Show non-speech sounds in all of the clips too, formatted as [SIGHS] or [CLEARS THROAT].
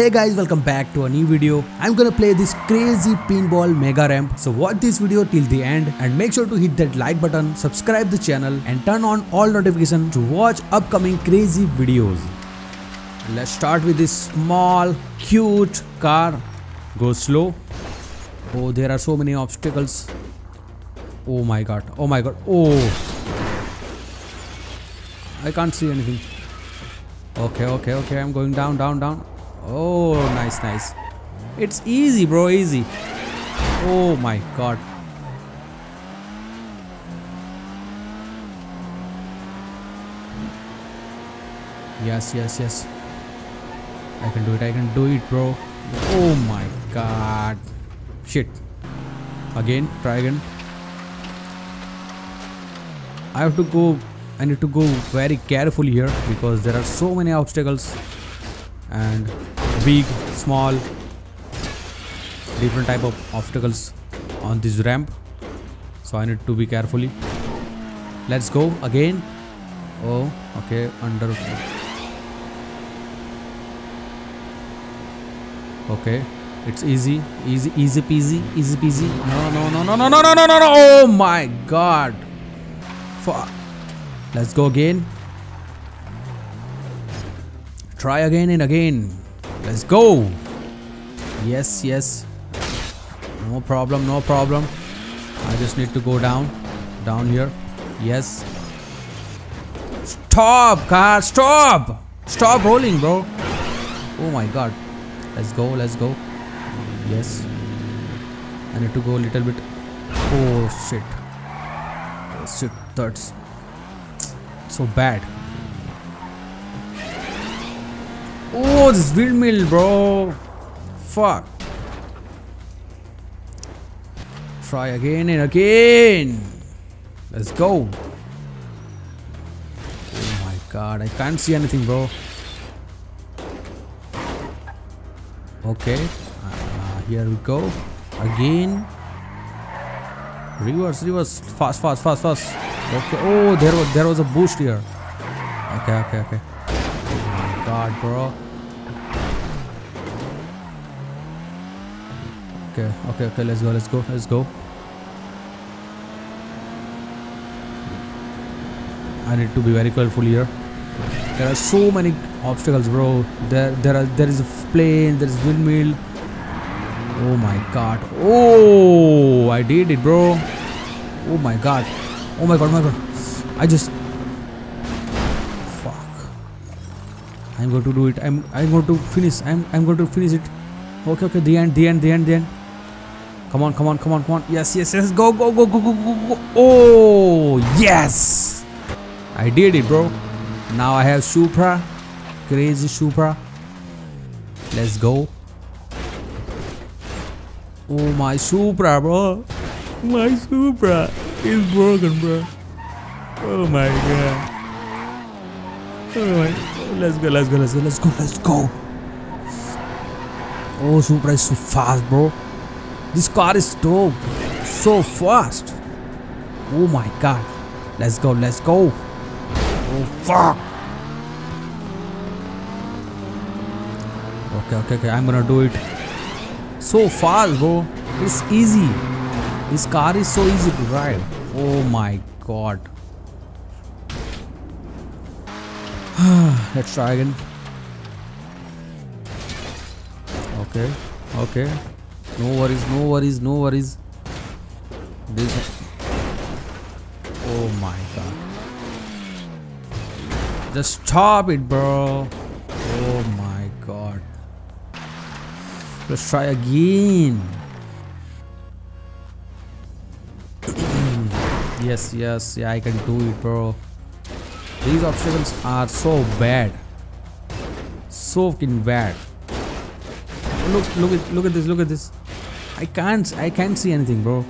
Hey guys, welcome back to a new video. I'm gonna play this crazy pinball mega ramp. So watch this video till the end and make sure to hit that like button, subscribe the channel and turn on all notifications to watch upcoming crazy videos. Let's start with this small, cute car. Go slow. Oh, there are so many obstacles. Oh my god. Oh my god. Oh. I can't see anything. Okay, okay, okay. I'm going down, down, down. Oh, nice, nice. It's easy, bro. Easy. Oh my god. Yes, yes, yes. I can do it. I can do it, bro. Oh my god. Shit. Again. Try again. I have to go. I need to go very carefully here because there are so many obstacles and big, small, different type of obstacles on this ramp. So I need to be carefully. Let's go again. Oh, okay. Under. Okay. It's easy, easy, easy peasy, easy peasy. No, no, no, no, no, no, no, no, no, no. Oh my god. Fuck. Let's go again. Try again and again. Let's go. Yes, yes. No problem, no problem. I just need to go down. Down here. Yes. Stop, car. Stop. Stop rolling, bro. Oh my god. Let's go, let's go. Yes. I need to go a little bit. Oh shit. Oh shit. That's so bad. Oh, this windmill, bro. Fuck. Try again and again. Let's go. Oh my god, I can't see anything, bro. Okay. Uh, here we go. Again. Reverse, reverse. Fast, fast, fast, fast. Okay. Oh, there was there was a boost here. Okay, okay, okay. God, bro. Okay, okay, okay. Let's go, let's go, let's go. I need to be very careful here. There are so many obstacles, bro. There, there are there is a plane. There is windmill. Oh my god. Oh, I did it, bro. Oh my god. Oh my god, oh my god. I just I'm going to do it. I'm I'm going to finish. I'm I'm going to finish it. Okay, okay, the end, the end, the end, the end. Come on, come on, come on, come on. Yes, yes, yes. Go, go, go, go, go, go, go. Oh, yes. I did it, bro. Now I have Supra. Crazy Supra. Let's go. Oh, my Supra, bro. My Supra is broken, bro. Oh my god. Oh my. Let's go, let's go, let's go, let's go, let's go. Oh, Supra is so fast, bro. This car is dope. So fast. Oh my god. Let's go, let's go. Oh fuck. Okay, okay, okay. I'm gonna do it. So fast, bro. It's easy. This car is so easy to drive. Oh my god. [SIGHS] Let's try again. Okay, okay. No worries, no worries, no worries. This. Oh my god. Just stop it, bro. Oh my god. Let's try again. [CLEARS THROAT] yes, yes, yeah, I can do it, bro. These obstacles are so bad. So fucking bad. Look, look at, look at this, look at this. I can't, I can't see anything, bro.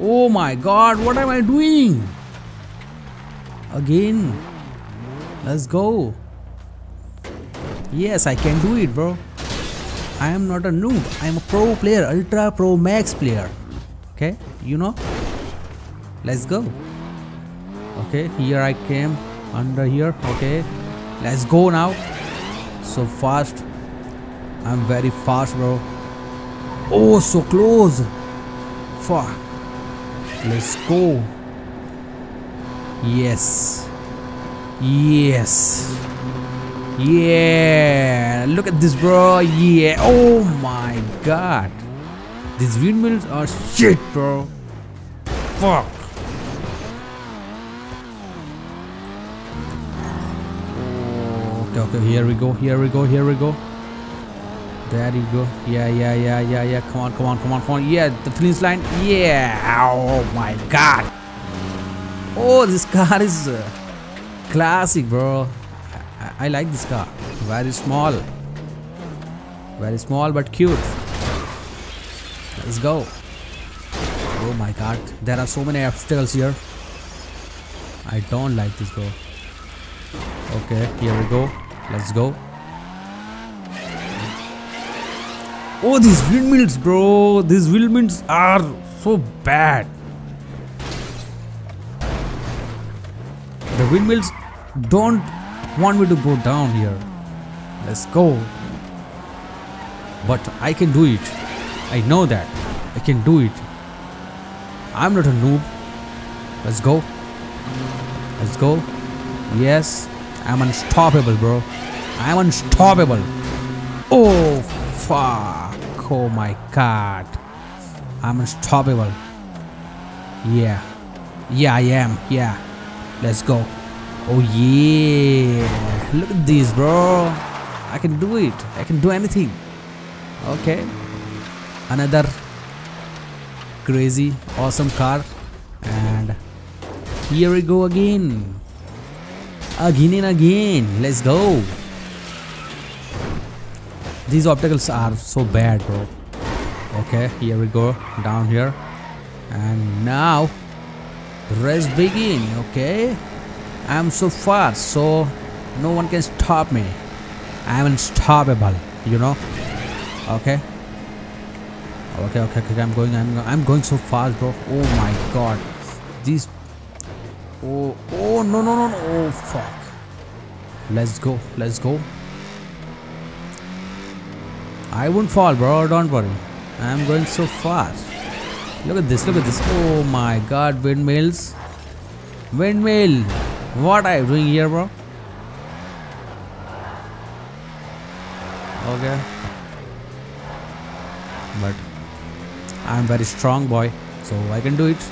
Oh my god, what am I doing? Again. Let's go. Yes, I can do it, bro. I am not a noob. I am a pro player, ultra pro max player. Okay, you know. Let's go. Okay, here I came under here. Okay, let's go now. So fast. I'm very fast, bro. Oh, so close. Fuck. Let's go. Yes. Yes. Yeah. Look at this, bro. Yeah. Oh my god. These windmills are shit, bro. Fuck. Okay, okay. Here we go. Here we go. Here we go. There you go. Yeah, yeah, yeah, yeah, yeah. Come on, come on, come on, come on. Yeah, the finish line. Yeah. Oh my god. Oh, this car is uh, classic, bro. I, I like this car. Very small. Very small but cute. Let's go. Oh my god. There are so many obstacles here. I don't like this, bro. Okay, here we go. Let's go. Oh, these windmills, bro. These windmills are so bad. The windmills don't want me to go down here. Let's go. But I can do it. I know that. I can do it. I'm not a noob. Let's go. Let's go. Yes. I'm unstoppable, bro. I'm unstoppable. Oh, fuck. Oh my god. I'm unstoppable. Yeah. Yeah, I am. Yeah. Let's go. Oh, yeah. Look at this, bro. I can do it. I can do anything. Okay. Another crazy, awesome car. And here we go again. Again and again. Let's go. These obstacles are so bad, bro. Okay, here we go. Down here. And now, race begin. Okay. I'm so fast, so no one can stop me. I'm unstoppable, you know. Okay. Okay, okay, okay. I'm going. I'm. I'm going so fast, bro. Oh my god. These. Oh. Oh no no no no. Oh fuck. Let's go. Let's go. I won't fall, bro. Don't worry. I'm going so fast. Look at this. Look at this. Oh my god. Windmills. Windmill. What are you doing here, bro? Okay. But I'm very strong boy. So I can do it.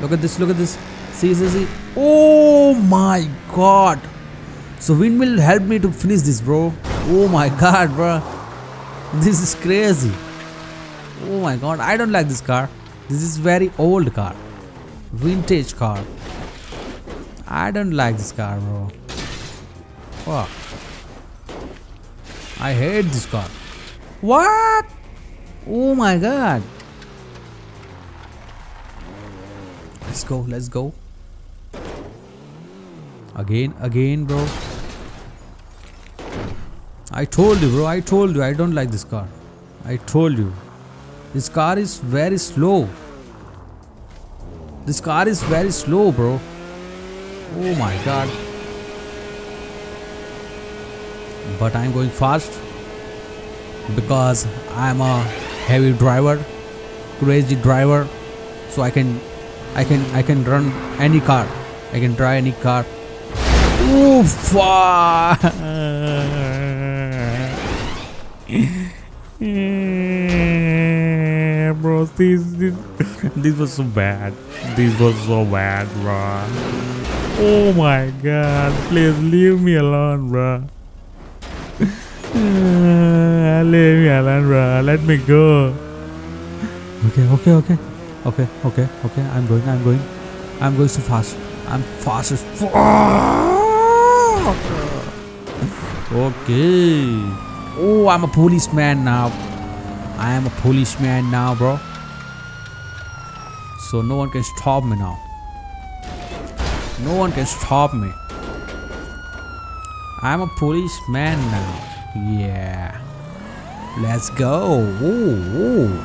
Look at this. Look at this. See, see, see. Oh my god. So windmill helped me to finish this, bro. Oh my god, bro. This is crazy. Oh my god. I don't like this car. This is very old car. Vintage car. I don't like this car, bro. Fuck. I hate this car. What? Oh my god. Let's go, let's go. Again, again, bro. I told you, bro. I told you. I don't like this car. I told you. This car is very slow. This car is very slow, bro. Oh my god. But I'm going fast because I'm a heavy driver, crazy driver. So I can I can I can run any car. I can drive any car. Oh fuck. [LAUGHS] bro, this, this this was so bad. This was so bad, bro. Oh my god, please leave me alone, bro. [LAUGHS] leave me alone, bro. Let me go. Okay, okay, okay. Okay, okay, okay. I'm going, I'm going. I'm going so fast. I'm fast as fuck. Okay. Oh, I'm a policeman now. I am a policeman now, bro. So no one can stop me now. No one can stop me. I'm a policeman now. Yeah. Let's go. Ooh, ooh.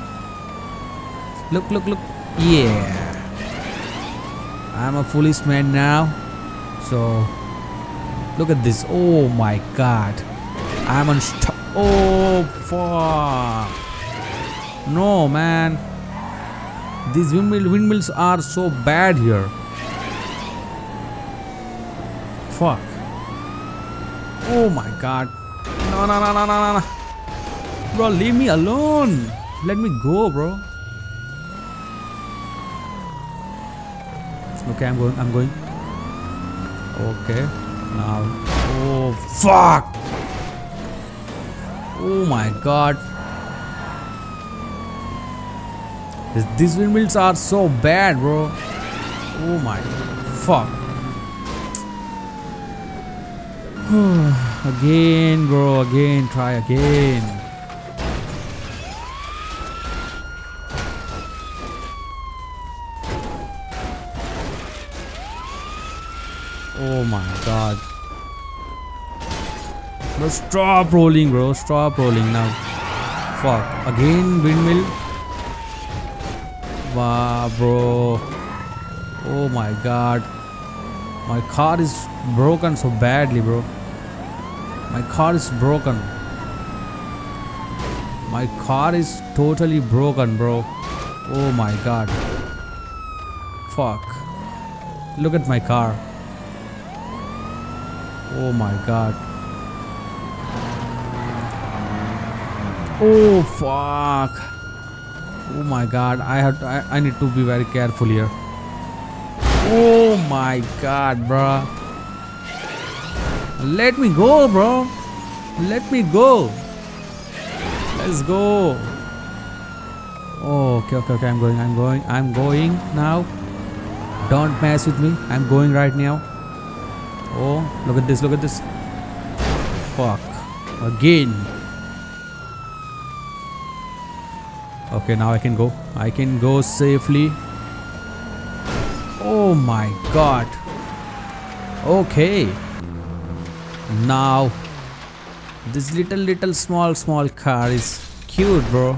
Look, look, look. Yeah. I'm a policeman now. So, look at this. Oh my god. I'm unstoppable. Oh, fuck. No, man. These windmill windmills are so bad here. Fuck. Oh my god. No, no, no, no, no, no. Bro, leave me alone. Let me go, bro. Okay, I'm going. I'm going. Okay. Oh, fuck. Oh my god. These windmills are so bad, bro. Oh my fuck. [SIGHS] again, bro. Again. Try again. Oh my god. Bro, stop rolling, bro. Stop rolling now. Fuck. Again, windmill. Wow, bro. Oh my god. My car is broken so badly, bro. My car is broken. My car is totally broken, bro. Oh my god. Fuck. Look at my car. Oh my god. Oh fuck. Oh my god. I have to, I, I need to be very careful here. Oh my god, bro. Let me go, bro. Let me go. Let's go. Oh, okay, okay, okay. I'm going. I'm going. I'm going now. Don't mess with me. I'm going right now. Oh, look at this. Look at this. Fuck. Again. Okay, now I can go. I can go safely. Oh my god. Okay. Now, this little, little, small, small car is cute, bro.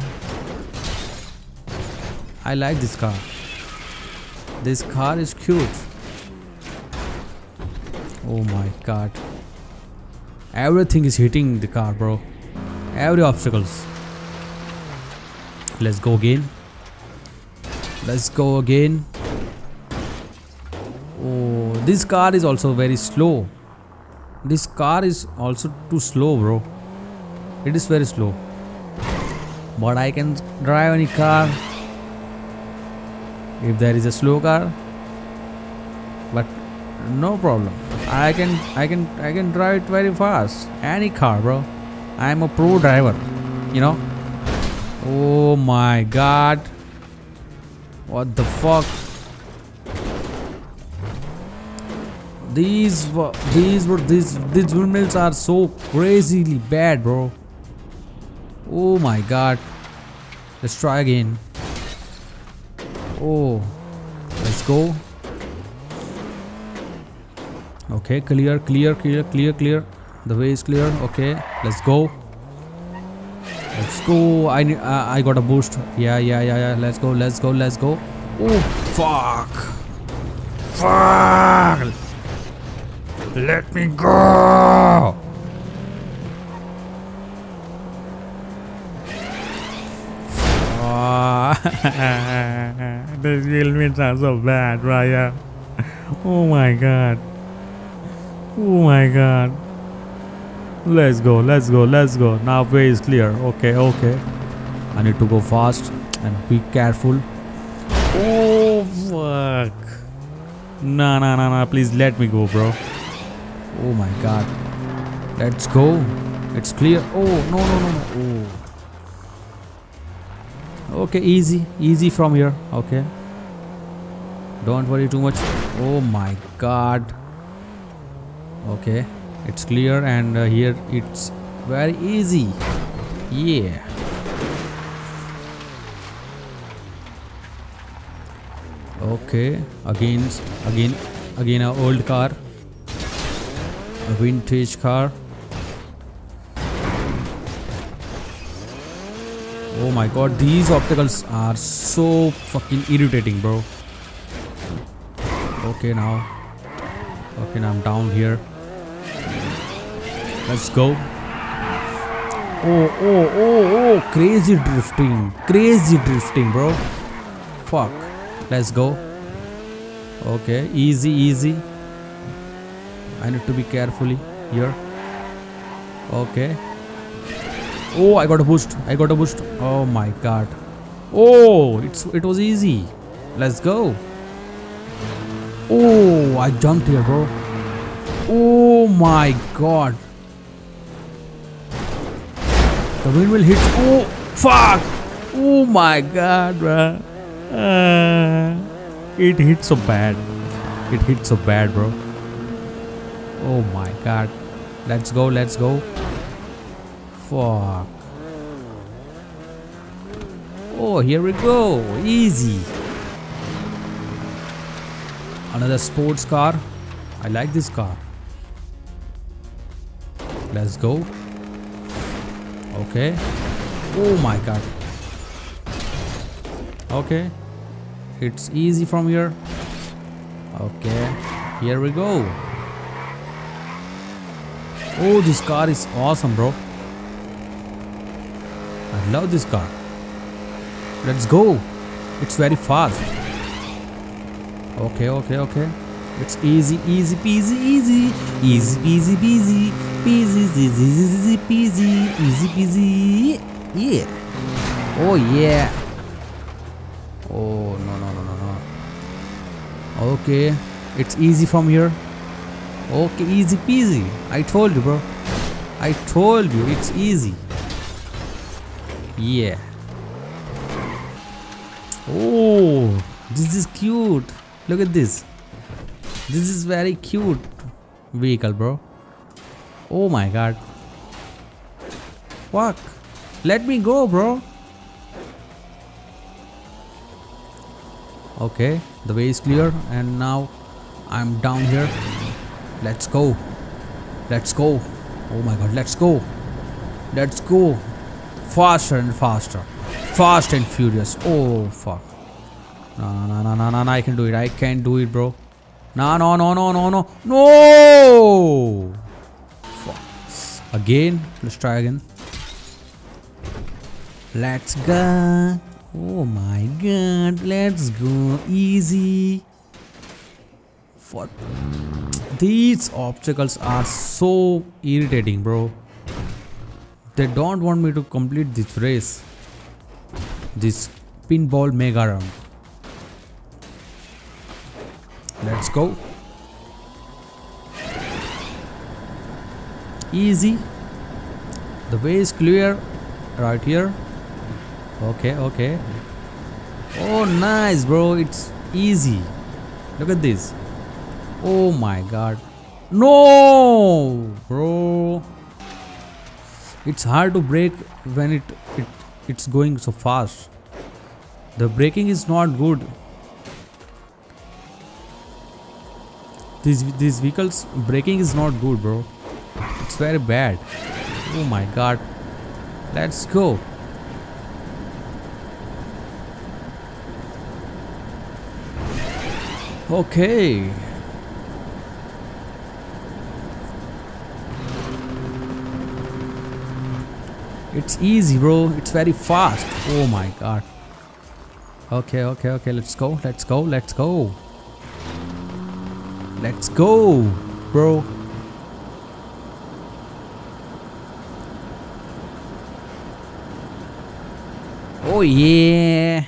I like this car. This car is cute. Oh my god. Everything is hitting the car, bro. Every obstacles. Let's go again. Let's go again. Oh, this car is also very slow. This car is also too slow, bro. It is very slow. But I can drive any car if there is a slow car. No problem. I can I can I can drive it very fast. Any car, bro. I am a pro driver. You know. Oh my god. What the fuck? These these were these these windmills are so crazily bad, bro. Oh my god. Let's try again. Oh, let's go. Okay, clear, clear, clear, clear, clear. The way is clear. Okay, let's go. Let's go. I need, uh, I got a boost. Yeah, yeah, yeah, yeah. Let's go. Let's go. Let's go. Oh, fuck. Fuck. Let me go. These wheelments are so bad, Raya. Oh my god. Oh my god. Let's go. Let's go. Let's go. Now way is clear. Okay, okay. I need to go fast and be careful. Oh fuck. No, no, no, no. Please let me go, bro. Oh my god. Let's go. It's clear. Oh, no, no, no, no. Oh. Okay, easy. Easy from here. Okay. Don't worry too much. Oh my god. Okay. It's clear and uh, here it's very easy. Yeah. Okay. Again, again, again a old car. A vintage car. Oh my god, these obstacles are so fucking irritating, bro. Okay, now. Okay, now I'm down here. Let's go. Oh, oh, oh, oh, crazy drifting. Crazy drifting, bro. Fuck. Let's go. Okay, easy, easy. I need to be carefully here. Okay. Oh, I got a boost. I got a boost. Oh my god. Oh, it's it was easy. Let's go. Oh, I jumped here, bro. Oh my god. The wind will hit. Oh, fuck. Oh my god, bro. Uh, it hit so bad. It hit so bad, bro. Oh my god. Let's go, let's go. Fuck. Oh, here we go. Easy. Another sports car. I like this car. Let's go. Okay. Oh my god. Okay. It's easy from here. Okay. Here we go. Oh, this car is awesome, bro. I love this car. Let's go. It's very fast. Okay, okay, okay. It's easy, easy peasy, easy. Easy peasy, peasy. Peasy, easy, easy, peasy. Easy peasy. Yeah. Oh, yeah. Oh, no, no, no, no, no. Okay. It's easy from here. Okay, easy peasy. I told you, bro. I told you, it's easy. Yeah. Oh, this is cute. Look at this. This is very cute vehicle, bro. Oh my god. Fuck. Let me go, bro. Okay, the way is clear and now I'm down here. Let's go. Let's go. Oh my god, let's go. Let's go. Faster and faster. Fast and furious. Oh fuck. No, no, no, no, no, no, I can do it. I can do it, bro. No, no, no, no, no, no. No! Fuck. Again. Let's try again. Let's go. Oh my god. Let's go. Easy. What? These obstacles are so irritating, bro. They don't want me to complete this race. This pinball mega round. Let's go. Easy. The way is clear right here. Okay, okay. Oh, nice, bro. It's easy. Look at this. Oh my god. No, bro. It's hard to brake when it, it it's going so fast. The braking is not good. These these vehicles braking is not good, bro. It's very bad. Oh my god. Let's go. Okay. It's easy, bro. It's very fast. Oh my god. Okay, okay, okay. Let's go. Let's go. Let's go. Let's go, bro. Oh yeah.